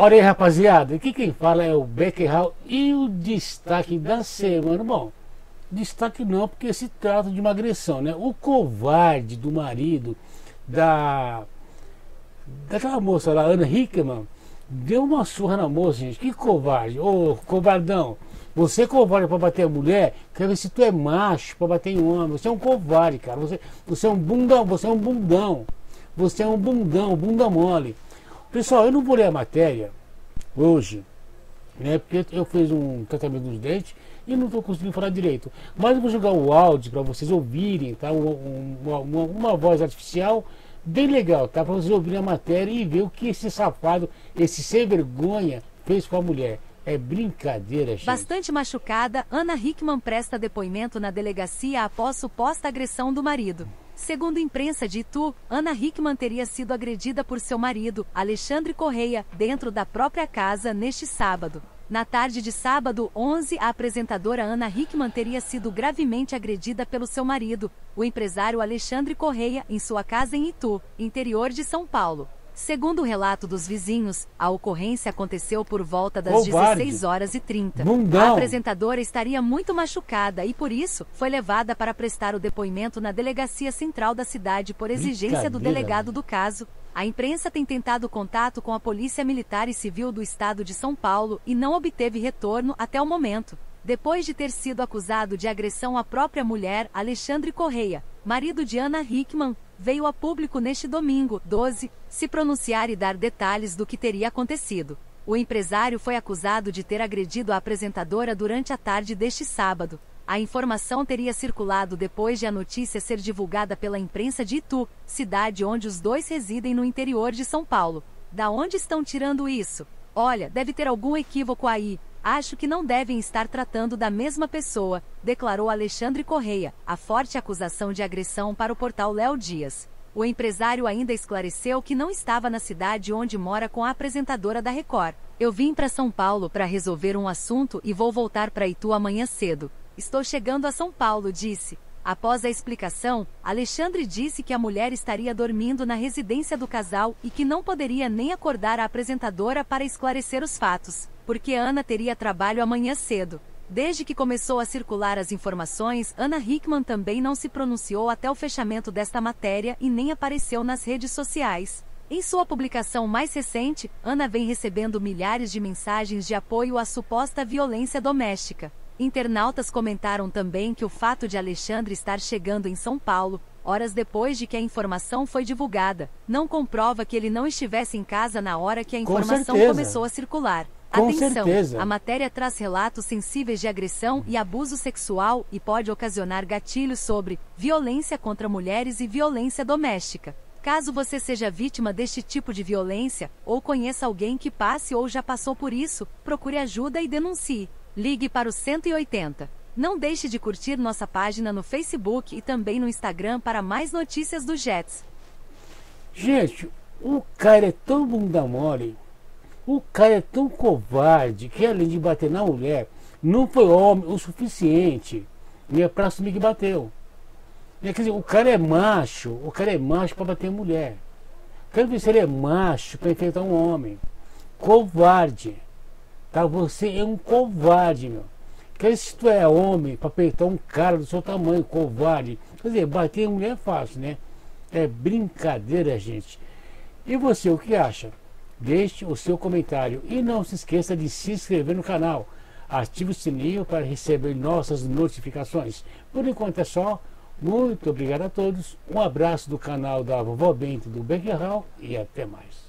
Olha aí, rapaziada, aqui quem fala é o Beckerhall e o destaque da semana. Bom, destaque não, porque se trata de uma agressão, né? O covarde do marido da daquela moça lá, Ana Hickman, deu uma surra na moça, gente. Que covarde. Ô, covardão. Você é covarde para bater a mulher, quer ver se tu é macho para bater em homem. Você é um covarde, cara. Você, você é um bundão, você é um bundão. Você é um bundão, bunda mole. Pessoal, eu não vou ler a matéria hoje, né? Porque eu fiz um tratamento dos dentes e não estou conseguindo falar direito. Mas eu vou jogar o áudio para vocês ouvirem, tá? Uma, uma, uma, voz artificial bem legal, tá? Para vocês ouvirem a matéria e ver o que esse safado, esse sem vergonha, fez com a mulher. É brincadeira, gente. Bastante machucada, Ana Hickman presta depoimento na delegacia após suposta agressão do marido. Segundo imprensa de Itu, Ana Hickman teria sido agredida por seu marido, Alexandre Correia, dentro da própria casa neste sábado. Na tarde de sábado 11, a apresentadora Ana Hickman teria sido gravemente agredida pelo seu marido, o empresário Alexandre Correia, em sua casa em Itu, interior de São Paulo. Segundo o relato dos vizinhos, a ocorrência aconteceu por volta das Covarde. 16 horas e 30. Mundão. A apresentadora estaria muito machucada e, por isso, foi levada para prestar o depoimento na delegacia central da cidade por exigência do delegado do caso. A imprensa tem tentado contato com a Polícia Militar e Civil do Estado de São Paulo e não obteve retorno até o momento. Depois de ter sido acusado de agressão à própria mulher, Alexandre Correia, marido de Ana Hickman, veio a público neste domingo, 12, se pronunciar e dar detalhes do que teria acontecido. O empresário foi acusado de ter agredido a apresentadora durante a tarde deste sábado. A informação teria circulado depois de a notícia ser divulgada pela imprensa de Itu, cidade onde os dois residem no interior de São Paulo. Da onde estão tirando isso? Olha, deve ter algum equívoco aí. Acho que não devem estar tratando da mesma pessoa, declarou Alexandre Correia, a forte acusação de agressão para o portal Léo Dias. O empresário ainda esclareceu que não estava na cidade onde mora com a apresentadora da Record. Eu vim para São Paulo para resolver um assunto e vou voltar para Itu amanhã cedo. Estou chegando a São Paulo, disse. Após a explicação, Alexandre disse que a mulher estaria dormindo na residência do casal e que não poderia nem acordar a apresentadora para esclarecer os fatos, porque Ana teria trabalho amanhã cedo. Desde que começou a circular as informações, Ana Hickman também não se pronunciou até o fechamento desta matéria e nem apareceu nas redes sociais. Em sua publicação mais recente, Ana vem recebendo milhares de mensagens de apoio à suposta violência doméstica. Internautas comentaram também que o fato de Alexandre estar chegando em São Paulo, horas depois de que a informação foi divulgada, não comprova que ele não estivesse em casa na hora que a informação começou a circular. Com Atenção, certeza. a matéria traz relatos sensíveis de agressão e abuso sexual e pode ocasionar gatilhos sobre violência contra mulheres e violência doméstica. Caso você seja vítima deste tipo de violência, ou conheça alguém que passe ou já passou por isso, procure ajuda e denuncie. Ligue para o 180. Não deixe de curtir nossa página no Facebook e também no Instagram para mais notícias do Jets. Gente, o cara é tão bunda mole, o cara é tão covarde que além de bater na mulher, não foi homem o suficiente né, para assumir que bateu. Quer dizer, o cara é macho, o cara é macho para bater mulher. Quero ver se ele é macho para enfrentar um homem. Covarde. Tá? Você é um covarde, meu. Quer se tu é homem para apertar um cara do seu tamanho, covarde. Quer dizer, bater em mulher é fácil, né? É brincadeira, gente. E você, o que acha? Deixe o seu comentário e não se esqueça de se inscrever no canal. Ative o sininho para receber nossas notificações. Por enquanto é só. Muito obrigado a todos. Um abraço do canal da Vovó Bento do Becquerral e até mais.